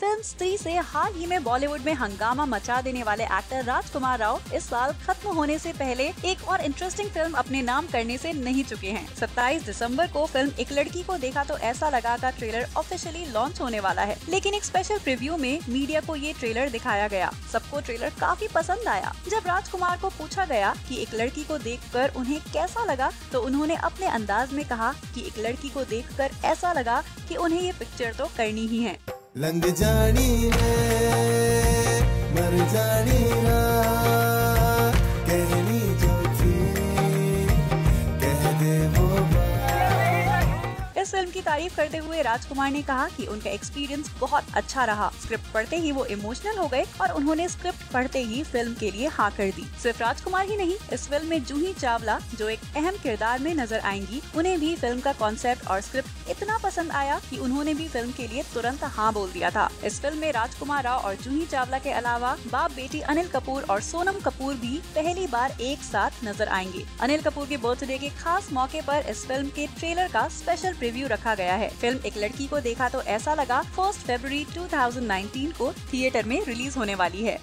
Film स्त्री से हाल ही में बॉलीवुड में हंगामा मचा देने वाले एक्टर राजकुमार राव इस साल खत्म होने से पहले एक और इंटरेस्टिंग फ़िल्म अपने नाम करने से नहीं चुके हैं। 27 दिसंबर को फ़िल्म एक लड़की को देखा तो ऐसा लगा का ट्रेलर ऑफिशियली लॉन्च होने वाला है। लेकिन एक स्पेशल प्रिव्यू में मीडिया को ये ट्रेलर दिखाया गया। सबको ट्रेलर काफ़ी पसंद आया। जब राजकुमार को पूछा गया की एक लड़की को देखकर उन्हें कैसा लगा तो उन्होंने अपने अंदाज में कहा की एक लड़की को देखकर ऐसा लगा की उन्हें ये पिक्चर तो करनी ही है। लंग जानी है। फ़िल्म की तारीफ़ करते हुए राजकुमार ने कहा कि उनका एक्सपीरियंस बहुत अच्छा रहा। स्क्रिप्ट पढ़ते ही वो इमोशनल हो गए और उन्होंने स्क्रिप्ट पढ़ते ही फ़िल्म के लिए हाँ कर दी। सिर्फ़ राजकुमार ही नहीं, इस फ़िल्म में जूही चावला, जो एक अहम किरदार में नज़र आएँगी, उन्हें भी फ़िल्म का कॉन्सेप्ट और स्क्रिप्ट इतना पसंद आया कि उन्होंने भी फ़िल्म के लिए तुरंत हाँ बोल दिया था। इस फ़िल्म में राजकुमार राव और जूही चावला के अलावा बाप बेटी अनिल कपूर और सोनम कपूर भी पहली बार एक साथ नज़र आएँगे। अनिल कपूर के बर्थडे के खास मौके पर इस फ़िल्म के ट्रेलर का स्पेशल प्रीव्यू रखा गया है। फ़िल्म एक लड़की को देखा तो ऐसा लगा, फ़र्स्ट फरवरी 2019 को थिएटर में रिलीज़ होने वाली है।